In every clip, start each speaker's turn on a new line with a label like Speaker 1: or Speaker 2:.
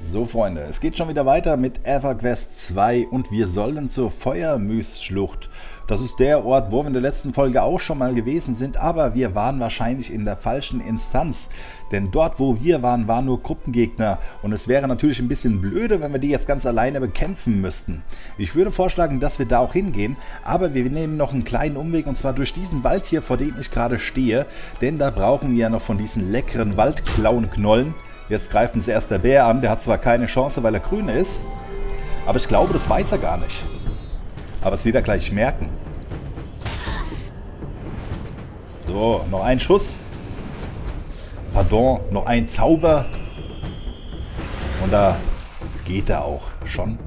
Speaker 1: So Freunde, es geht schon wieder weiter mit EverQuest 2 und wir sollen zur Feuermüßschlucht. Das ist der Ort, wo wir in der letzten Folge auch schon mal gewesen sind, aber wir waren wahrscheinlich in der falschen Instanz. Denn dort, wo wir waren, waren nur Gruppengegner und es wäre natürlich ein bisschen blöde, wenn wir die jetzt ganz alleine bekämpfen müssten. Ich würde vorschlagen, dass wir da auch hingehen, aber wir nehmen noch einen kleinen Umweg und zwar durch diesen Wald hier, vor dem ich gerade stehe, denn da brauchen wir ja noch von diesen leckeren Waldklauenknollen. Jetzt greifen sie erst der Bär an. Der hat zwar keine Chance, weil er grün ist. Aber ich glaube, das weiß er gar nicht. Aber es wird er gleich merken. So, noch ein Schuss. Pardon, noch ein Zauber. Und da geht er auch schon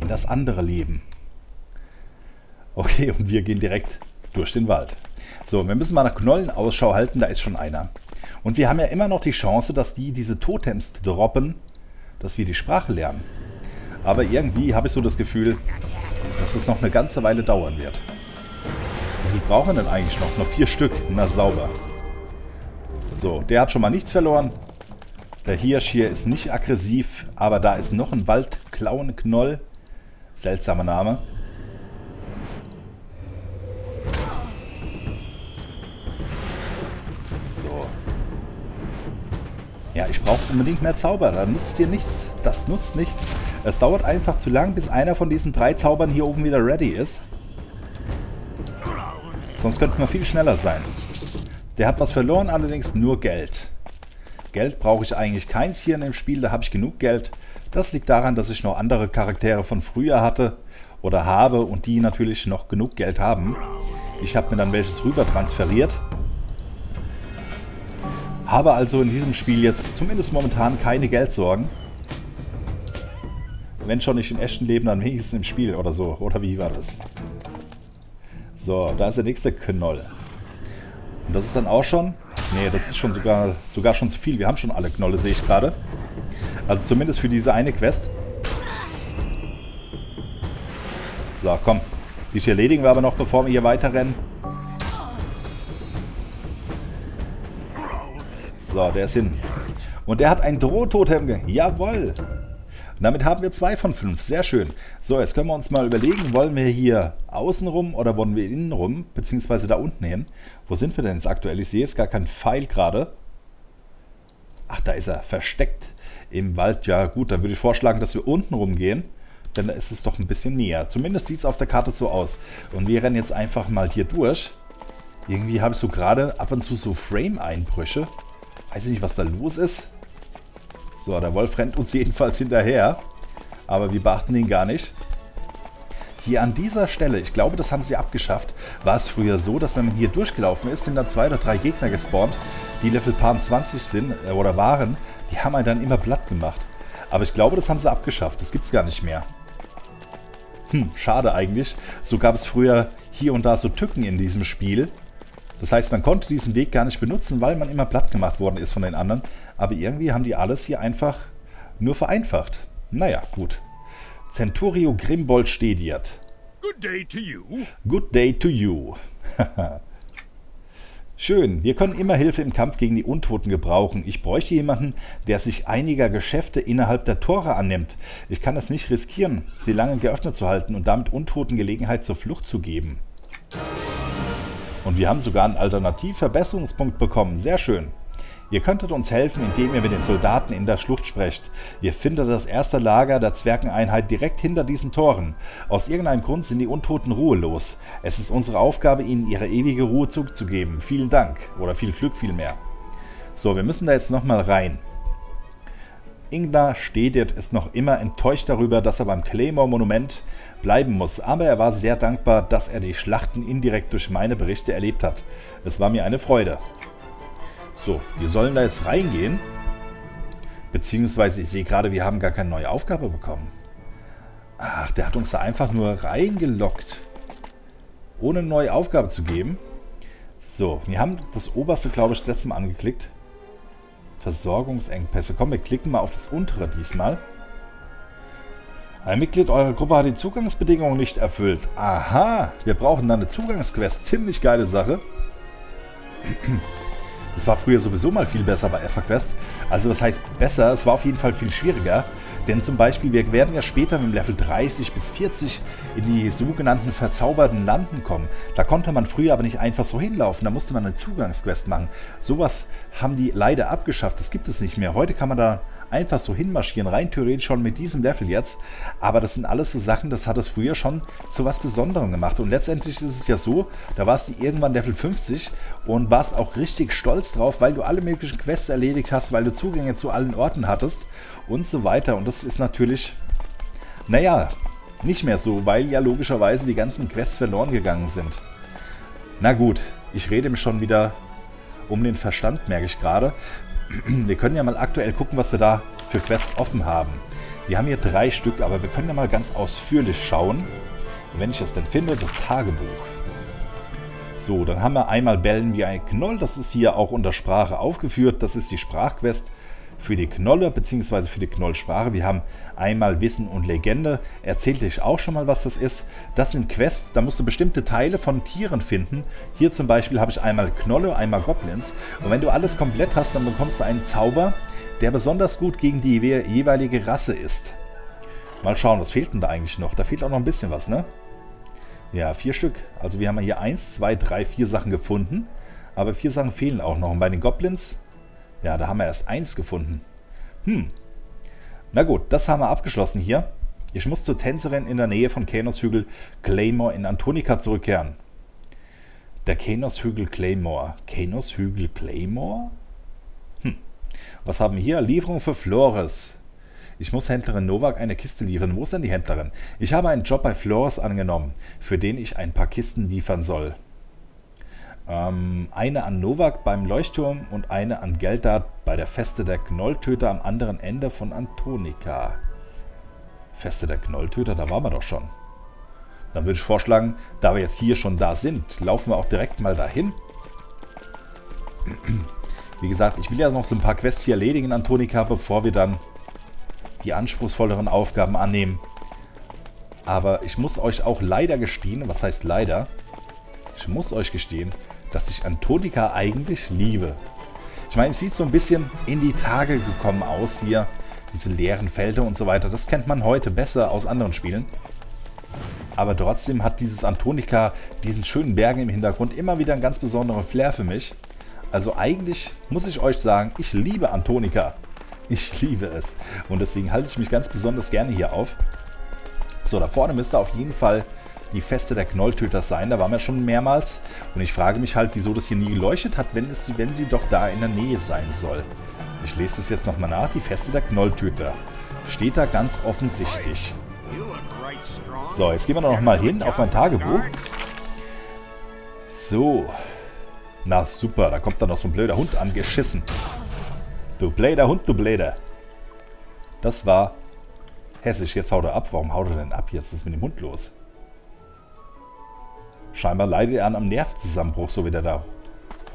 Speaker 1: in das andere Leben. Okay, und wir gehen direkt durch den Wald. So, wir müssen mal nach Knollen Ausschau halten. Da ist schon einer. Und wir haben ja immer noch die Chance, dass die diese Totems droppen, dass wir die Sprache lernen. Aber irgendwie habe ich so das Gefühl, dass es noch eine ganze Weile dauern wird. Wie viel brauchen wir denn eigentlich noch? Noch vier Stück. Na sauber. So, der hat schon mal nichts verloren. Der Hirsch hier ist nicht aggressiv, aber da ist noch ein Waldklauenknoll. Seltsamer Name. Ja, ich brauche unbedingt mehr Zauber. Da nutzt hier nichts. Das nutzt nichts. Es dauert einfach zu lang, bis einer von diesen drei Zaubern hier oben wieder ready ist. Sonst könnten wir viel schneller sein. Der hat was verloren, allerdings nur Geld. Geld brauche ich eigentlich keins hier in dem Spiel, da habe ich genug Geld. Das liegt daran, dass ich noch andere Charaktere von früher hatte oder habe und die natürlich noch genug Geld haben. Ich habe mir dann welches rüber transferiert. Habe also in diesem Spiel jetzt zumindest momentan keine Geldsorgen. Wenn schon nicht im echten Leben, dann wenigstens im Spiel oder so. Oder wie war das? So, da ist der nächste Knoll. Und das ist dann auch schon... Nee, das ist schon sogar, sogar schon zu viel. Wir haben schon alle Knolle, sehe ich gerade. Also zumindest für diese eine Quest. So, komm. Die erledigen wir aber noch, bevor wir hier weiterrennen. So, der ist hin. Und der hat ein Drohtotem. Jawoll. Damit haben wir zwei von fünf. Sehr schön. So, jetzt können wir uns mal überlegen, wollen wir hier außen rum oder wollen wir innen rum, beziehungsweise da unten hin. Wo sind wir denn jetzt aktuell? Ich sehe jetzt gar keinen Pfeil gerade. Ach, da ist er. Versteckt im Wald. Ja gut, dann würde ich vorschlagen, dass wir unten rumgehen. Denn da ist es doch ein bisschen näher. Zumindest sieht es auf der Karte so aus. Und wir rennen jetzt einfach mal hier durch. Irgendwie habe ich so gerade ab und zu so Frame-Einbrüche. Weiß ich nicht, was da los ist. So, der Wolf rennt uns jedenfalls hinterher. Aber wir beachten ihn gar nicht. Hier an dieser Stelle, ich glaube, das haben sie abgeschafft, war es früher so, dass wenn man hier durchgelaufen ist, sind da zwei oder drei Gegner gespawnt, die Level Paar 20 sind äh, oder waren. Die haben einen dann immer platt gemacht. Aber ich glaube, das haben sie abgeschafft. Das gibt es gar nicht mehr. Hm, schade eigentlich. So gab es früher hier und da so Tücken in diesem Spiel. Das heißt, man konnte diesen Weg gar nicht benutzen, weil man immer platt gemacht worden ist von den anderen. Aber irgendwie haben die alles hier einfach nur vereinfacht. Naja, gut. Centurio Grimbold Stediert. Good day to you. Good day to you. Schön, wir können immer Hilfe im Kampf gegen die Untoten gebrauchen. Ich bräuchte jemanden, der sich einiger Geschäfte innerhalb der Tore annimmt. Ich kann es nicht riskieren, sie lange geöffnet zu halten und damit Untoten Gelegenheit zur Flucht zu geben. Und wir haben sogar einen Alternativverbesserungspunkt bekommen. Sehr schön. Ihr könntet uns helfen, indem ihr mit den Soldaten in der Schlucht sprecht. Ihr findet das erste Lager der Zwergeneinheit direkt hinter diesen Toren. Aus irgendeinem Grund sind die Untoten ruhelos. Es ist unsere Aufgabe, ihnen ihre ewige Ruhe zurückzugeben. Vielen Dank. Oder viel Glück vielmehr. So, wir müssen da jetzt nochmal rein. Ingnar Stedit ist noch immer enttäuscht darüber, dass er beim Claymore-Monument bleiben muss, aber er war sehr dankbar, dass er die Schlachten indirekt durch meine Berichte erlebt hat. Es war mir eine Freude. So, wir sollen da jetzt reingehen. Beziehungsweise, ich sehe gerade, wir haben gar keine neue Aufgabe bekommen. Ach, der hat uns da einfach nur reingelockt. Ohne eine neue Aufgabe zu geben. So, wir haben das oberste, glaube ich, das letzte Mal angeklickt. Versorgungsengpässe. Komm, wir klicken mal auf das untere diesmal. Ein Mitglied eurer Gruppe hat die Zugangsbedingungen nicht erfüllt. Aha, wir brauchen dann eine Zugangsquest. Ziemlich geile Sache. Das war früher sowieso mal viel besser bei EverQuest. Also das heißt besser, es war auf jeden Fall viel schwieriger. Denn zum Beispiel, wir werden ja später mit dem Level 30 bis 40 in die sogenannten verzauberten Landen kommen. Da konnte man früher aber nicht einfach so hinlaufen, da musste man eine Zugangsquest machen. Sowas haben die leider abgeschafft, das gibt es nicht mehr. Heute kann man da einfach so hinmarschieren, rein theoretisch schon mit diesem Level jetzt. Aber das sind alles so Sachen, das hat es früher schon zu was Besonderem gemacht. Und letztendlich ist es ja so, da warst du irgendwann Level 50 und warst auch richtig stolz drauf, weil du alle möglichen Quests erledigt hast, weil du Zugänge zu allen Orten hattest und so weiter. Und das ist natürlich, naja, nicht mehr so, weil ja logischerweise die ganzen Quests verloren gegangen sind. Na gut, ich rede mir schon wieder um den Verstand, merke ich gerade. Wir können ja mal aktuell gucken, was wir da für Quests offen haben. Wir haben hier drei Stück, aber wir können ja mal ganz ausführlich schauen, wenn ich es denn finde, das Tagebuch. So, dann haben wir einmal Bellen wie ein Knoll, das ist hier auch unter Sprache aufgeführt, das ist die Sprachquest für die Knolle bzw. für die Knollsprache. Wir haben einmal Wissen und Legende. Erzählte ich auch schon mal, was das ist. Das sind Quests, da musst du bestimmte Teile von Tieren finden. Hier zum Beispiel habe ich einmal Knolle, einmal Goblins. Und wenn du alles komplett hast, dann bekommst du einen Zauber, der besonders gut gegen die jeweilige Rasse ist. Mal schauen, was fehlt denn da eigentlich noch? Da fehlt auch noch ein bisschen was, ne? Ja, vier Stück. Also wir haben hier eins, zwei, drei, vier Sachen gefunden. Aber vier Sachen fehlen auch noch. Und bei den Goblins ja, da haben wir erst eins gefunden. Hm. Na gut, das haben wir abgeschlossen hier. Ich muss zur Tänzerin in der Nähe von Kenoshügel Claymore in Antonika zurückkehren. Der Kenoshügel Claymore. Kenoshügel Claymore? Hm. Was haben wir hier? Lieferung für Flores. Ich muss Händlerin Novak eine Kiste liefern. Wo ist denn die Händlerin? Ich habe einen Job bei Flores angenommen, für den ich ein paar Kisten liefern soll. Ähm, eine an Novak beim Leuchtturm und eine an Geldart bei der Feste der Knolltöter am anderen Ende von Antonika. Feste der Knolltöter, da waren wir doch schon. Dann würde ich vorschlagen, da wir jetzt hier schon da sind, laufen wir auch direkt mal dahin. Wie gesagt, ich will ja noch so ein paar Quests hier erledigen Antonika, bevor wir dann die anspruchsvolleren Aufgaben annehmen. Aber ich muss euch auch leider gestehen, was heißt leider? Ich muss euch gestehen, dass ich Antonika eigentlich liebe. Ich meine, es sieht so ein bisschen in die Tage gekommen aus hier. Diese leeren Felder und so weiter. Das kennt man heute besser aus anderen Spielen. Aber trotzdem hat dieses Antonika, diesen schönen Bergen im Hintergrund, immer wieder einen ganz besonderen Flair für mich. Also eigentlich muss ich euch sagen, ich liebe Antonika. Ich liebe es. Und deswegen halte ich mich ganz besonders gerne hier auf. So, da vorne müsste auf jeden Fall die Feste der Knolltöter sein. Da waren wir schon mehrmals. Und ich frage mich halt, wieso das hier nie geleuchtet hat, wenn, es, wenn sie doch da in der Nähe sein soll. Ich lese das jetzt nochmal nach. Die Feste der Knolltöter. Steht da ganz offensichtlich. So, jetzt gehen wir noch mal hin auf mein Tagebuch. So. Na super, da kommt dann noch so ein blöder Hund angeschissen. Du blöder Hund, du blöder. Das war hessisch. Jetzt haut er ab. Warum haut er denn ab jetzt? Was ist mit dem Hund los? Scheinbar leidet er an einem Nervenzusammenbruch, so wie der da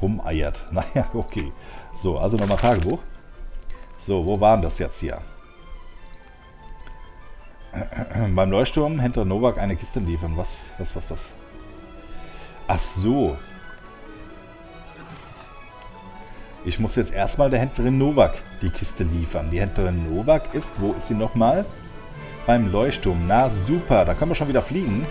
Speaker 1: rumeiert. Naja, okay. So, also nochmal Tagebuch. So, wo waren das jetzt hier? Beim Leuchtturm Händler Novak eine Kiste liefern. Was, was, was, was? Ach so. Ich muss jetzt erstmal der Händlerin Novak die Kiste liefern. Die Händlerin Novak ist, wo ist sie nochmal? Beim Leuchtturm. Na super, da können wir schon wieder fliegen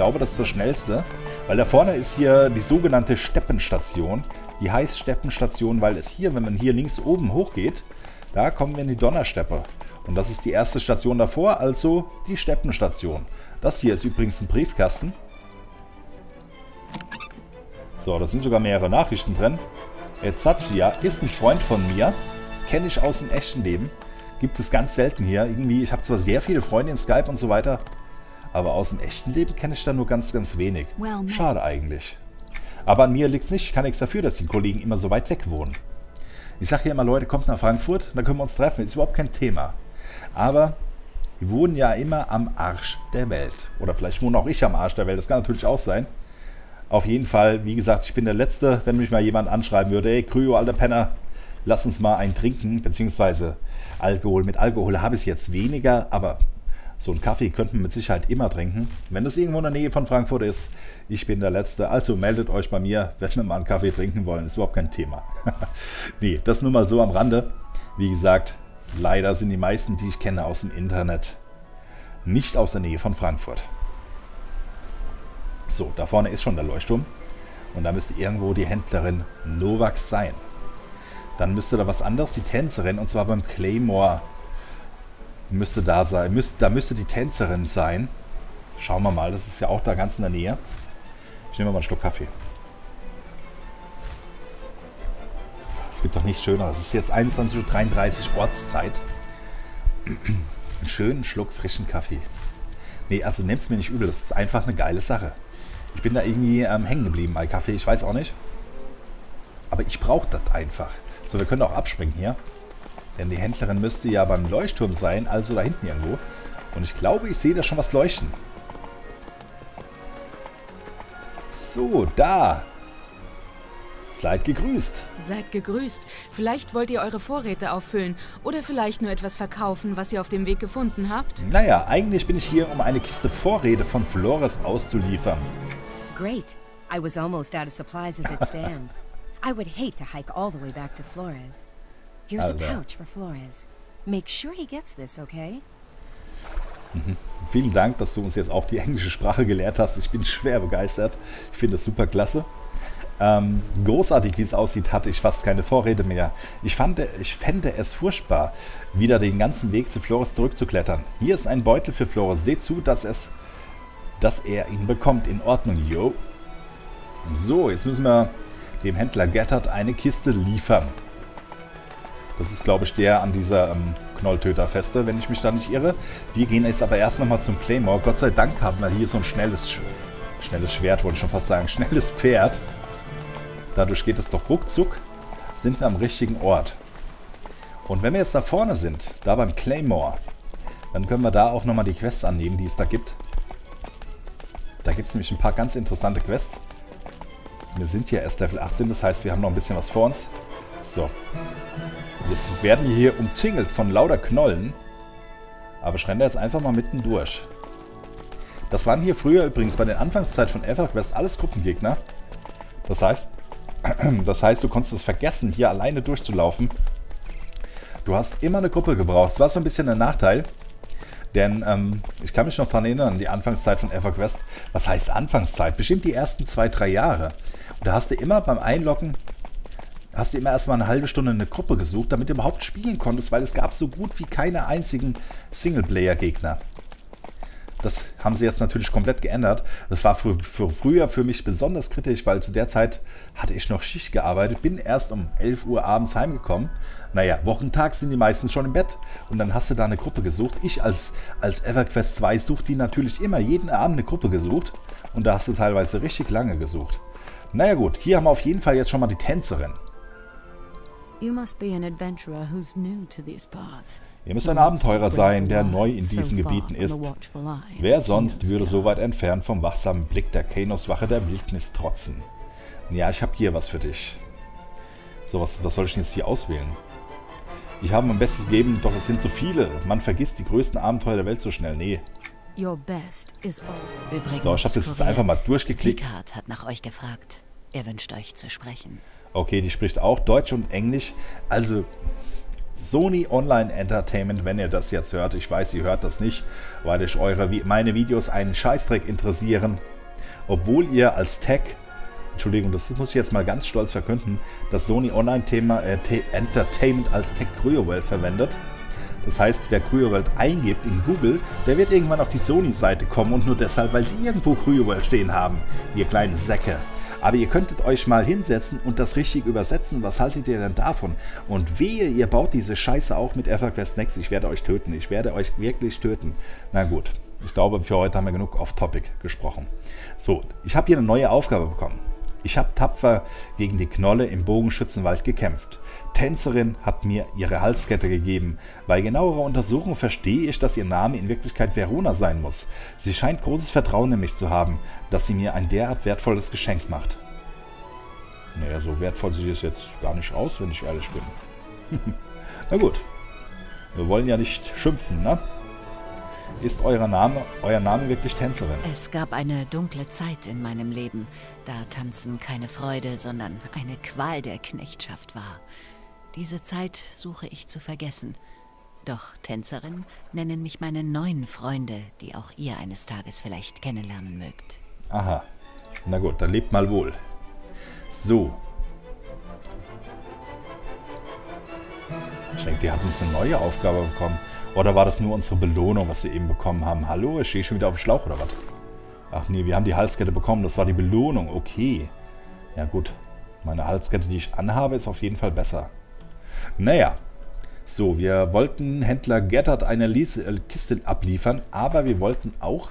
Speaker 1: glaube, das ist das schnellste. Weil da vorne ist hier die sogenannte Steppenstation. Die heißt Steppenstation, weil es hier, wenn man hier links oben hochgeht, da kommen wir in die Donnersteppe. Und das ist die erste Station davor, also die Steppenstation. Das hier ist übrigens ein Briefkasten. So, da sind sogar mehrere Nachrichten drin. Etzazia ist ein Freund von mir. Kenne ich aus dem echten Leben. Gibt es ganz selten hier. Irgendwie, ich habe zwar sehr viele Freunde in Skype und so weiter, aber aus dem echten Leben kenne ich da nur ganz, ganz wenig. Schade eigentlich. Aber an mir liegt es nicht. Ich kann nichts dafür, dass die Kollegen immer so weit weg wohnen. Ich sage ja immer, Leute, kommt nach Frankfurt, dann können wir uns treffen. Ist überhaupt kein Thema. Aber die wohnen ja immer am Arsch der Welt. Oder vielleicht wohne auch ich am Arsch der Welt. Das kann natürlich auch sein. Auf jeden Fall, wie gesagt, ich bin der Letzte, wenn mich mal jemand anschreiben würde, hey, Kryo, alter Penner, lass uns mal einen trinken, beziehungsweise Alkohol. Mit Alkohol habe ich es jetzt weniger, aber so einen Kaffee könnte man mit Sicherheit immer trinken. Wenn das irgendwo in der Nähe von Frankfurt ist, ich bin der Letzte. Also meldet euch bei mir, wenn wir mal einen Kaffee trinken wollen. Ist überhaupt kein Thema. nee, das nur mal so am Rande. Wie gesagt, leider sind die meisten, die ich kenne, aus dem Internet. Nicht aus der Nähe von Frankfurt. So, da vorne ist schon der Leuchtturm. Und da müsste irgendwo die Händlerin Novax sein. Dann müsste da was anderes, die Tänzerin, und zwar beim Claymore müsste da sein. Müsste, da müsste die Tänzerin sein. Schauen wir mal, das ist ja auch da ganz in der Nähe. Ich nehme mal einen Schluck Kaffee. Es gibt doch nichts Schöneres. Es ist jetzt 21.33 Uhr Ortszeit. Einen schönen Schluck frischen Kaffee. Nee, also nehmt es mir nicht übel. Das ist einfach eine geile Sache. Ich bin da irgendwie ähm, hängen geblieben bei Kaffee. Ich weiß auch nicht. Aber ich brauche das einfach. So, wir können auch abspringen hier. Denn die Händlerin müsste ja beim Leuchtturm sein, also da hinten irgendwo. Und ich glaube, ich sehe da schon was leuchten. So, da. Seid gegrüßt.
Speaker 2: Seid gegrüßt. Vielleicht wollt ihr eure Vorräte auffüllen oder vielleicht nur etwas verkaufen, was ihr auf dem Weg gefunden habt.
Speaker 1: Naja, eigentlich bin ich hier, um eine Kiste Vorräte von Flores auszuliefern.
Speaker 3: Great. I was almost out of supplies as it stands. I would hate to hike all the way back to Flores. Here's a pouch for Flores. Make sure he gets this, okay?
Speaker 1: Mhm. Vielen Dank, dass du uns jetzt auch die englische Sprache gelehrt hast. Ich bin schwer begeistert. Ich finde es super klasse. Ähm, großartig, wie es aussieht, hatte ich fast keine Vorräte mehr. Ich, fand, ich fände es furchtbar, wieder den ganzen Weg zu Flores zurückzuklettern. Hier ist ein Beutel für Flores. Seht zu, dass, es, dass er ihn bekommt. In Ordnung, yo. So, jetzt müssen wir dem Händler Gettert eine Kiste liefern. Das ist, glaube ich, der an dieser ähm, Knolltöterfeste, wenn ich mich da nicht irre. Wir gehen jetzt aber erst nochmal zum Claymore. Gott sei Dank haben wir hier so ein schnelles, schnelles Schwert, wollte ich schon fast sagen, schnelles Pferd. Dadurch geht es doch ruckzuck, sind wir am richtigen Ort. Und wenn wir jetzt da vorne sind, da beim Claymore, dann können wir da auch nochmal die Quests annehmen, die es da gibt. Da gibt es nämlich ein paar ganz interessante Quests. Wir sind hier erst Level 18, das heißt, wir haben noch ein bisschen was vor uns. So. Jetzt werden wir hier umzingelt von lauter Knollen. Aber ich renne jetzt einfach mal mitten durch. Das waren hier früher übrigens bei der Anfangszeit von EverQuest alles Gruppengegner. Das heißt, das heißt, du konntest es vergessen, hier alleine durchzulaufen. Du hast immer eine Gruppe gebraucht. Das war so ein bisschen ein Nachteil. Denn ähm, ich kann mich noch daran erinnern, die Anfangszeit von EverQuest. Was heißt Anfangszeit? Bestimmt die ersten zwei, drei Jahre. Und da hast du immer beim Einloggen hast du immer erstmal eine halbe Stunde eine Gruppe gesucht, damit du überhaupt spielen konntest, weil es gab so gut wie keine einzigen Singleplayer-Gegner. Das haben sie jetzt natürlich komplett geändert. Das war für, für, früher für mich besonders kritisch, weil zu der Zeit hatte ich noch Schicht gearbeitet, bin erst um 11 Uhr abends heimgekommen. Naja, Wochentag sind die meistens schon im Bett und dann hast du da eine Gruppe gesucht. Ich als, als EverQuest 2 suche die natürlich immer jeden Abend eine Gruppe gesucht und da hast du teilweise richtig lange gesucht. Naja gut, hier haben wir auf jeden Fall jetzt schon mal die Tänzerin. Ihr müsst ein Abenteurer sein, der neu in diesen Gebieten ist. Wer sonst würde so weit entfernt vom wachsamen Blick der Kanos-Wache der Wildnis trotzen? Ja, ich habe hier was für dich. So, was, was soll ich denn jetzt hier auswählen? Ich habe mein Bestes gegeben, doch es sind zu viele. Man vergisst die größten Abenteuer der Welt so schnell. Nee.
Speaker 2: Übrigens,
Speaker 1: so, ich habe das jetzt einfach mal durchgeklickt.
Speaker 3: Sieghardt hat nach euch gefragt. Er wünscht euch zu sprechen.
Speaker 1: Okay, die spricht auch Deutsch und Englisch. Also Sony Online Entertainment, wenn ihr das jetzt hört. Ich weiß, ihr hört das nicht, weil euch eure, meine Videos einen Scheißdreck interessieren. Obwohl ihr als Tech, Entschuldigung, das muss ich jetzt mal ganz stolz verkünden, das Sony Online Thema, äh, Entertainment als Tech Cryowell verwendet. Das heißt, wer Cryowell eingibt in Google, der wird irgendwann auf die Sony-Seite kommen und nur deshalb, weil sie irgendwo Cryowell stehen haben. Ihr kleinen Säcke. Aber ihr könntet euch mal hinsetzen und das richtig übersetzen. Was haltet ihr denn davon? Und wehe, ihr baut diese Scheiße auch mit EverQuest Next. Ich werde euch töten. Ich werde euch wirklich töten. Na gut, ich glaube, für heute haben wir genug off-topic gesprochen. So, ich habe hier eine neue Aufgabe bekommen. Ich habe tapfer gegen die Knolle im Bogenschützenwald gekämpft. Tänzerin hat mir ihre Halskette gegeben. Bei genauerer Untersuchung verstehe ich, dass ihr Name in Wirklichkeit Verona sein muss. Sie scheint großes Vertrauen in mich zu haben, dass sie mir ein derart wertvolles Geschenk macht. Naja, so wertvoll sieht es jetzt gar nicht aus, wenn ich ehrlich bin. Na gut. Wir wollen ja nicht schimpfen, ne? Ist euer Name, euer Name wirklich Tänzerin?
Speaker 3: Es gab eine dunkle Zeit in meinem Leben, da Tanzen keine Freude, sondern eine Qual der Knechtschaft war. Diese Zeit suche ich zu vergessen.
Speaker 4: Doch Tänzerin nennen mich meine neuen Freunde, die auch ihr eines Tages vielleicht kennenlernen mögt.
Speaker 1: Aha. Na gut, dann lebt mal wohl. So. Ich denke, die hat uns eine neue Aufgabe bekommen. Oder war das nur unsere Belohnung, was wir eben bekommen haben? Hallo, ich stehe schon wieder auf dem Schlauch oder was? Ach nee, wir haben die Halskette bekommen. Das war die Belohnung. Okay. Ja gut. Meine Halskette, die ich anhabe, ist auf jeden Fall besser. Naja. So, wir wollten Händler Gettert eine äh, Kiste abliefern, aber wir wollten auch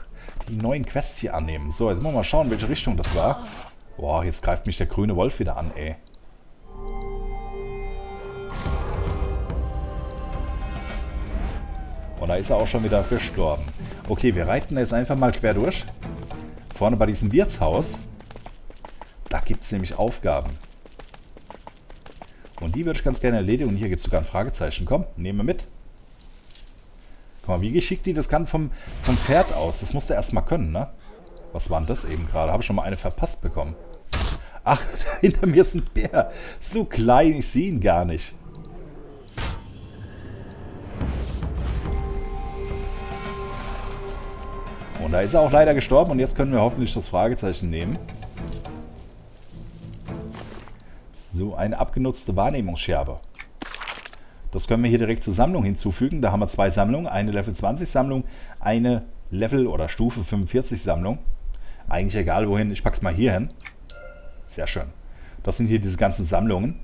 Speaker 1: die neuen Quests hier annehmen. So, jetzt wollen wir mal schauen, welche Richtung das war. Boah, jetzt greift mich der grüne Wolf wieder an, ey. Da ist er auch schon wieder gestorben. Okay, wir reiten jetzt einfach mal quer durch. Vorne bei diesem Wirtshaus. Da gibt es nämlich Aufgaben. Und die würde ich ganz gerne erledigen. Und hier gibt es sogar ein Fragezeichen. Komm, nehmen wir mit. Guck mal, wie geschickt die das kann vom, vom Pferd aus. Das musst du erstmal können, ne? Was war denn das eben gerade? Habe ich schon mal eine verpasst bekommen. Ach, hinter mir ist ein Bär. So klein, ich sehe ihn gar nicht. Und da ist er auch leider gestorben und jetzt können wir hoffentlich das Fragezeichen nehmen. So, eine abgenutzte Wahrnehmungsscherbe. Das können wir hier direkt zur Sammlung hinzufügen. Da haben wir zwei Sammlungen. Eine Level 20 Sammlung, eine Level- oder Stufe 45 Sammlung. Eigentlich egal wohin. Ich packe es mal hier hin. Sehr schön. Das sind hier diese ganzen Sammlungen.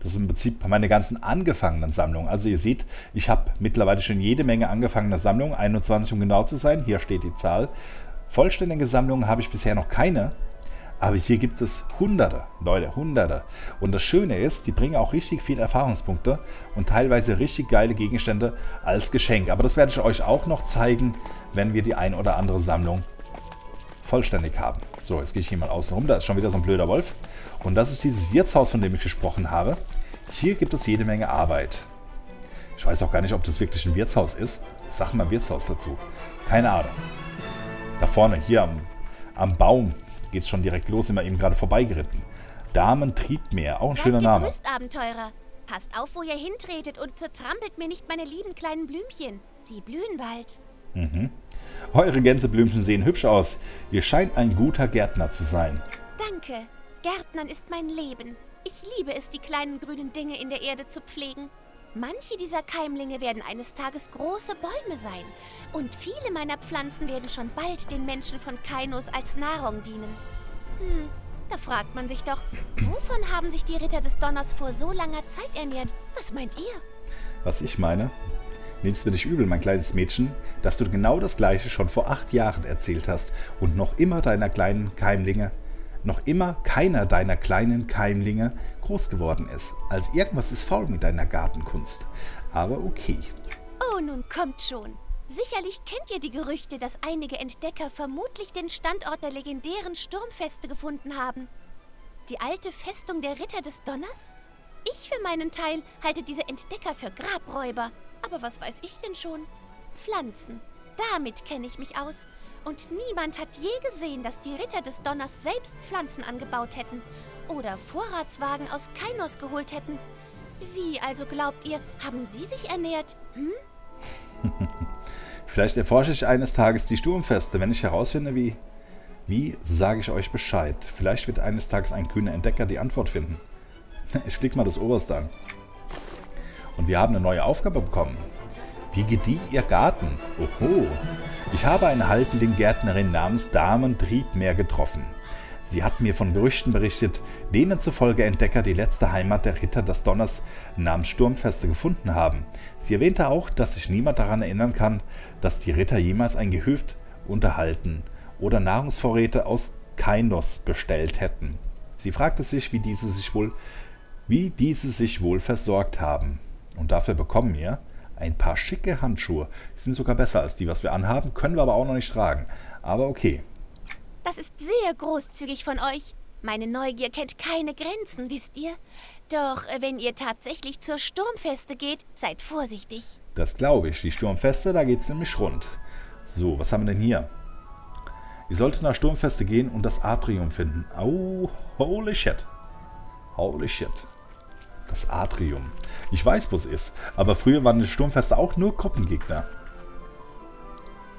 Speaker 1: Das ist im Prinzip meine ganzen angefangenen Sammlungen. Also ihr seht, ich habe mittlerweile schon jede Menge angefangener Sammlungen, 21 um genau zu sein. Hier steht die Zahl. Vollständige Sammlungen habe ich bisher noch keine. Aber hier gibt es Hunderte, Leute, Hunderte. Und das Schöne ist, die bringen auch richtig viele Erfahrungspunkte und teilweise richtig geile Gegenstände als Geschenk. Aber das werde ich euch auch noch zeigen, wenn wir die ein oder andere Sammlung vollständig haben. So, jetzt gehe ich hier mal außen rum. Da ist schon wieder so ein blöder Wolf. Und das ist dieses Wirtshaus, von dem ich gesprochen habe. Hier gibt es jede Menge Arbeit. Ich weiß auch gar nicht, ob das wirklich ein Wirtshaus ist. Sag mal Wirtshaus dazu. Keine Ahnung. Da vorne, hier am, am Baum, geht es schon direkt los, sind wir eben gerade vorbeigeritten. Damen Triebmeer, auch ein Seid schöner Name.
Speaker 5: Grüßt, Abenteurer. Passt auf, wo ihr hintretet und zertrampelt mir nicht meine lieben kleinen Blümchen. Sie blühen bald.
Speaker 1: Mhm. Eure Gänseblümchen sehen hübsch aus. Ihr scheint ein guter Gärtner zu sein.
Speaker 5: Danke. Gärtnern ist mein Leben. Ich liebe es, die kleinen grünen Dinge in der Erde zu pflegen. Manche dieser Keimlinge werden eines Tages große Bäume sein. Und viele meiner Pflanzen werden schon bald den Menschen von Kainos als Nahrung dienen. Hm, da fragt man sich doch, wovon haben sich die Ritter des Donners vor so langer Zeit ernährt? Was meint ihr?
Speaker 1: Was ich meine? Nimmst mir nicht übel, mein kleines Mädchen, dass du genau das gleiche schon vor acht Jahren erzählt hast und noch immer deiner kleinen Keimlinge noch immer keiner deiner kleinen Keimlinge groß geworden ist. Also irgendwas ist faul mit deiner Gartenkunst. Aber okay.
Speaker 5: Oh, nun kommt schon. Sicherlich kennt ihr die Gerüchte, dass einige Entdecker vermutlich den Standort der legendären Sturmfeste gefunden haben. Die alte Festung der Ritter des Donners? Ich für meinen Teil halte diese Entdecker für Grabräuber. Aber was weiß ich denn schon? Pflanzen. Damit kenne ich mich aus. Und niemand hat je gesehen, dass die Ritter des Donners selbst Pflanzen angebaut hätten oder Vorratswagen aus Kainos geholt hätten. Wie also glaubt ihr, haben sie sich ernährt? Hm?
Speaker 1: Vielleicht erforsche ich eines Tages die Sturmfeste. Wenn ich herausfinde, wie, wie sage ich euch Bescheid. Vielleicht wird eines Tages ein kühner Entdecker die Antwort finden. Ich klicke mal das Oberste an. Und wir haben eine neue Aufgabe bekommen. Wie gedieh Ihr Garten? Oho. Ich habe eine Halbling-Gärtnerin namens Damen Triebmeer getroffen. Sie hat mir von Gerüchten berichtet, denen zufolge Entdecker die letzte Heimat der Ritter des Donners namens Sturmfeste gefunden haben. Sie erwähnte auch, dass sich niemand daran erinnern kann, dass die Ritter jemals ein Gehöft unterhalten oder Nahrungsvorräte aus Kainos bestellt hätten. Sie fragte sich, wie diese sich wohl, wie diese sich wohl versorgt haben. Und dafür bekommen wir ein paar schicke Handschuhe. Die sind sogar besser als die, was wir anhaben, können wir aber auch noch nicht tragen. Aber okay.
Speaker 5: Das ist sehr großzügig von euch. Meine Neugier kennt keine Grenzen, wisst ihr? Doch äh, wenn ihr tatsächlich zur Sturmfeste geht, seid vorsichtig.
Speaker 1: Das glaube ich. Die Sturmfeste, da geht es nämlich rund. So, was haben wir denn hier? Ihr solltet nach Sturmfeste gehen und das Atrium finden. Oh, holy shit. Holy shit. Das Atrium. Ich weiß, wo es ist. Aber früher waren die Sturmfeste auch nur Gruppengegner.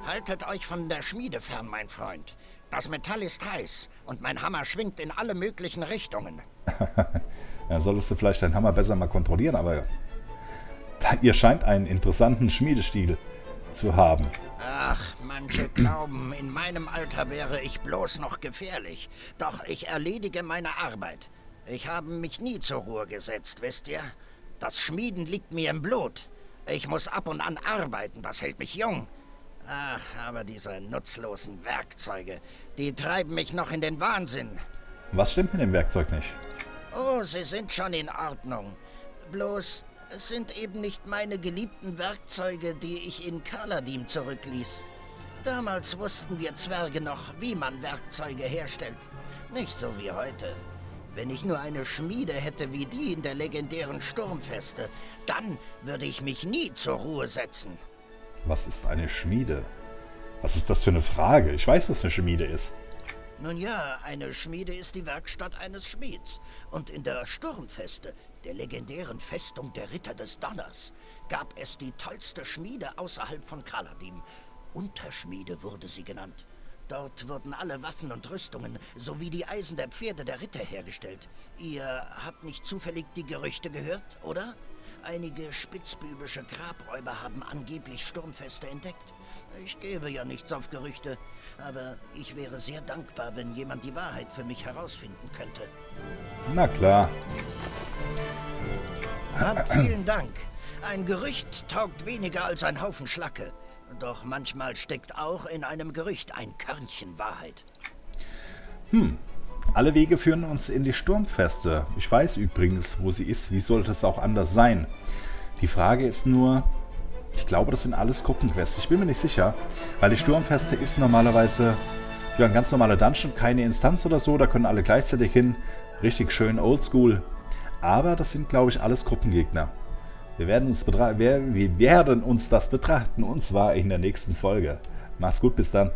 Speaker 6: Haltet euch von der Schmiede fern, mein Freund. Das Metall ist heiß und mein Hammer schwingt in alle möglichen Richtungen.
Speaker 1: ja, solltest du vielleicht deinen Hammer besser mal kontrollieren, aber ihr scheint einen interessanten Schmiedestil zu haben.
Speaker 6: Ach, manche glauben, in meinem Alter wäre ich bloß noch gefährlich. Doch ich erledige meine Arbeit. Ich habe mich nie zur Ruhe gesetzt, wisst ihr? Das Schmieden liegt mir im Blut. Ich muss ab und an arbeiten, das hält mich jung. Ach, aber diese nutzlosen Werkzeuge, die treiben mich noch in den Wahnsinn.
Speaker 1: Was stimmt mit dem Werkzeug nicht?
Speaker 6: Oh, sie sind schon in Ordnung. Bloß, es sind eben nicht meine geliebten Werkzeuge, die ich in Kaladim zurückließ. Damals wussten wir Zwerge noch, wie man Werkzeuge herstellt. Nicht so wie heute. Wenn ich nur eine Schmiede hätte wie die in der legendären Sturmfeste, dann würde ich mich nie zur Ruhe setzen.
Speaker 1: Was ist eine Schmiede? Was ist das für eine Frage? Ich weiß, was eine Schmiede ist.
Speaker 6: Nun ja, eine Schmiede ist die Werkstatt eines Schmieds. Und in der Sturmfeste, der legendären Festung der Ritter des Donners, gab es die tollste Schmiede außerhalb von Kaladim. Unterschmiede wurde sie genannt. Dort wurden alle Waffen und Rüstungen sowie die Eisen der Pferde der Ritter hergestellt. Ihr habt nicht zufällig die Gerüchte gehört, oder? Einige spitzbübische Grabräuber haben angeblich Sturmfeste entdeckt. Ich gebe ja nichts auf Gerüchte, aber ich wäre sehr dankbar, wenn jemand die Wahrheit für mich herausfinden könnte.
Speaker 1: Na klar.
Speaker 6: Habt vielen Dank. Ein Gerücht taugt weniger als ein Haufen Schlacke. Doch manchmal steckt auch in einem Gerücht ein Körnchen Wahrheit.
Speaker 1: Hm. Alle Wege führen uns in die Sturmfeste. Ich weiß übrigens, wo sie ist. Wie sollte es auch anders sein? Die Frage ist nur, ich glaube, das sind alles Gruppenquests. Ich bin mir nicht sicher, weil die Sturmfeste ist normalerweise ja, ein ganz normaler Dungeon, keine Instanz oder so. Da können alle gleichzeitig hin. Richtig schön oldschool. Aber das sind, glaube ich, alles Gruppengegner. Wir werden, uns wir, wir werden uns das betrachten und zwar in der nächsten Folge. Macht's gut, bis dann.